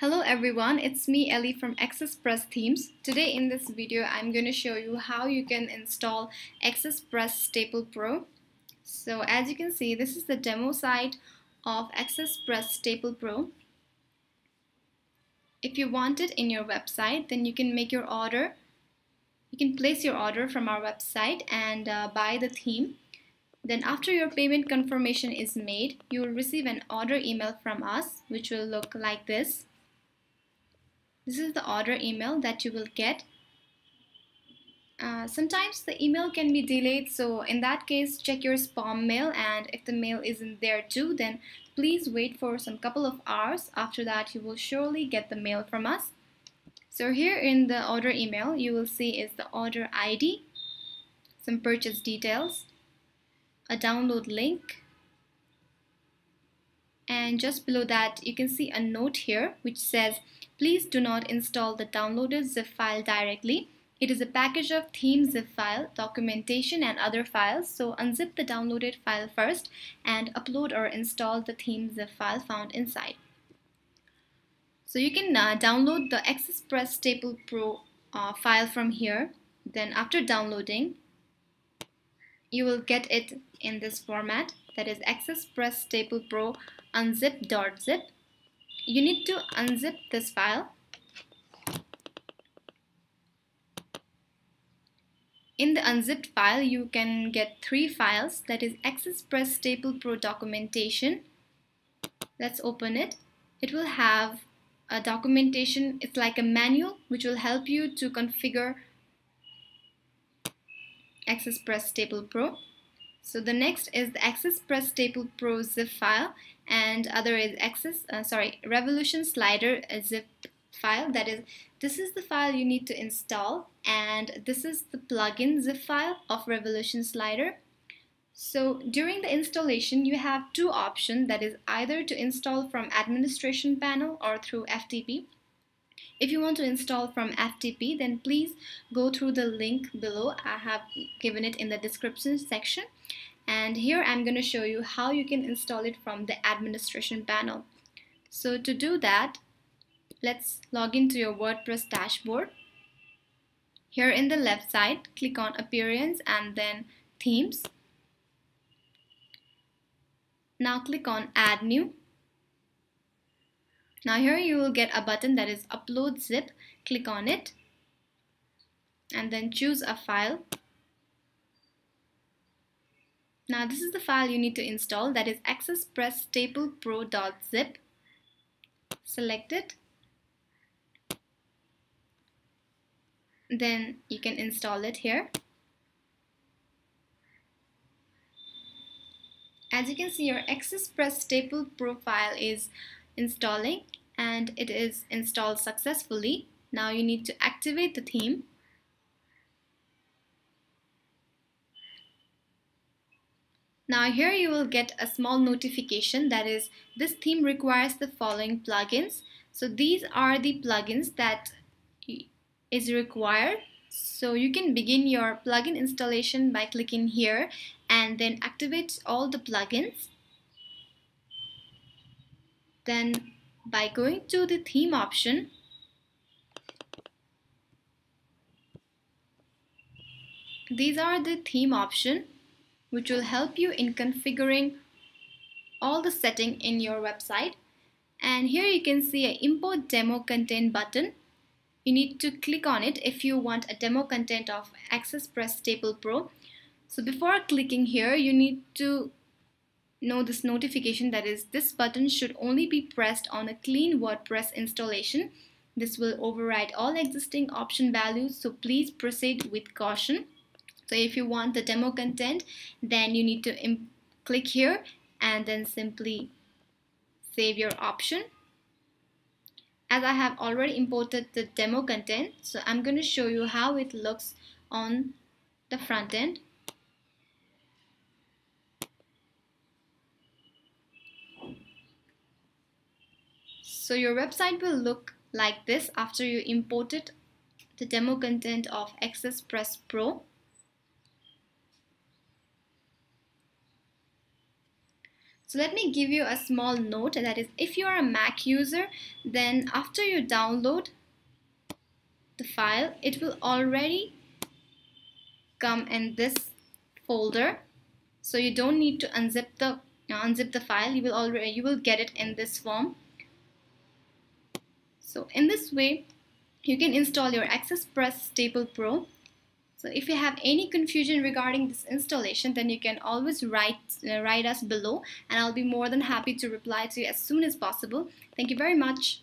Hello everyone, it's me Ellie from Press Themes. Today in this video I'm going to show you how you can install Press Staple Pro. So as you can see this is the demo site of Press Staple Pro. If you want it in your website then you can make your order. You can place your order from our website and uh, buy the theme. Then after your payment confirmation is made, you will receive an order email from us which will look like this. This is the order email that you will get. Uh, sometimes the email can be delayed so in that case check your spam mail and if the mail isn't there too then please wait for some couple of hours after that you will surely get the mail from us so here in the order email you will see is the order ID some purchase details a download link and just below that you can see a note here which says please do not install the downloaded zip file directly. It is a package of theme zip file, documentation and other files. So unzip the downloaded file first and upload or install the theme zip file found inside. So you can uh, download the Press Staple Pro uh, file from here. Then after downloading you will get it in this format that is Press Staple Pro unzip.zip. You need to unzip this file. In the unzipped file, you can get three files that is Press Staple Pro documentation. Let's open it. It will have a documentation, it's like a manual which will help you to configure Press Staple Pro. So the next is the Access Press Staple Pro zip file and other is access uh, sorry revolution slider zip file. That is this is the file you need to install and this is the plugin zip file of revolution slider. So during the installation you have two options that is either to install from administration panel or through FTP if you want to install from FTP then please go through the link below I have given it in the description section and here I'm going to show you how you can install it from the administration panel. So to do that, let's log into your WordPress dashboard. Here in the left side, click on Appearance and then Themes. Now click on Add New. Now here you will get a button that is Upload Zip. Click on it and then choose a file now this is the file you need to install that is accesspress staple pro.zip. Select it. Then you can install it here. As you can see your Press Staple profile is installing and it is installed successfully. Now you need to activate the theme Now here you will get a small notification that is this theme requires the following plugins. So these are the plugins that is required. So you can begin your plugin installation by clicking here and then activate all the plugins. Then by going to the theme option, these are the theme option which will help you in configuring all the setting in your website. And here you can see a import demo content button. You need to click on it if you want a demo content of Press Staple Pro. So before clicking here you need to know this notification that is this button should only be pressed on a clean WordPress installation this will override all existing option values so please proceed with caution so if you want the demo content, then you need to click here and then simply save your option. As I have already imported the demo content, so I'm going to show you how it looks on the front end. So your website will look like this after you imported the demo content of Press Pro. So let me give you a small note that is if you are a Mac user then after you download the file it will already come in this folder. So you don't need to unzip the unzip the file. You will already you will get it in this form so in this way you can install your AccessPress Staple Pro. So if you have any confusion regarding this installation then you can always write uh, write us below and I'll be more than happy to reply to you as soon as possible. Thank you very much